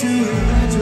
to imagine.